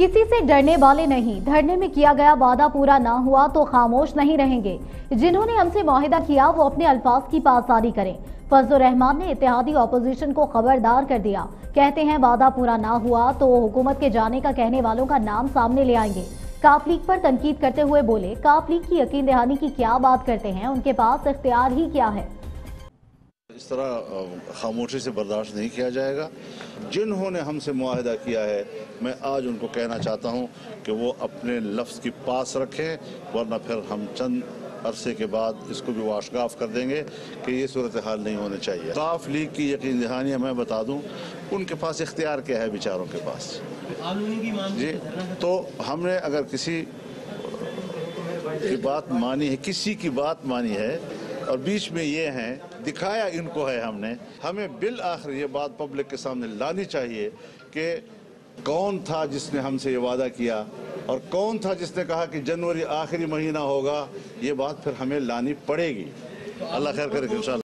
کسی سے ڈرنے والے نہیں۔ دھرنے میں کیا گیا، وعدہ پورا نہ ہوا تو خاموش نہیں رہیں گے۔ جنہوں نے ہم سے معاہدہ کیا، وہ اپنے الفاظ کی پاسداری کریں۔ فضل الرحمان نے اتحادی اپوزیشن کو خبردار کر دیا۔ کہتے ہیں، وعدہ پورا نہ ہوا تو حکومت کے جانے کا کہنے والوں کا نام سامنے لے آئیں گے۔ کاف لیگ پر تنقید کرتے ہوئے بولے، کاف لیگ کی یقین دہانی کی کیا بات کرتے ہیں؟ ان کے پاس اختیار ہی کیا ہے؟ اس طرح خاموشی سے برداشت نہیں کیا جائے گا۔ جنہوں نے ہم سے معاہدہ کیا ہے، میں آج ان کو کہنا چاہتا ہوں کہ وہ اپنے لفظ کی پاس رکھیں، ورنہ پھر ہم چند عرصے کے بعد اس کو بھی واشگاف کر دیں گے کہ یہ صورتحال نہیں ہونی چاہیے۔ صاف لیگ کی یقین دہانی میں بتا دوں، ان کے پاس اختیار کیا ہے بیچاروں کے پاس۔ جی تو ہم نے اگر کسی کی بات مانی ہے، کسی کی بات مانی ہے اور بیچ میں یہ ہیں، دکھایا ان کو ہے ہم نے، ہمیں بالآخر یہ بات پبلک کے سامنے لانی چاہیے کہ کون تھا جس نے ہم سے یہ وعدہ کیا اور کون تھا جس نے کہا کہ جنوری آخری مہینہ ہوگا، یہ بات پھر ہمیں لانی پڑے گی۔ اللہ خیر کرے انشاءاللہ۔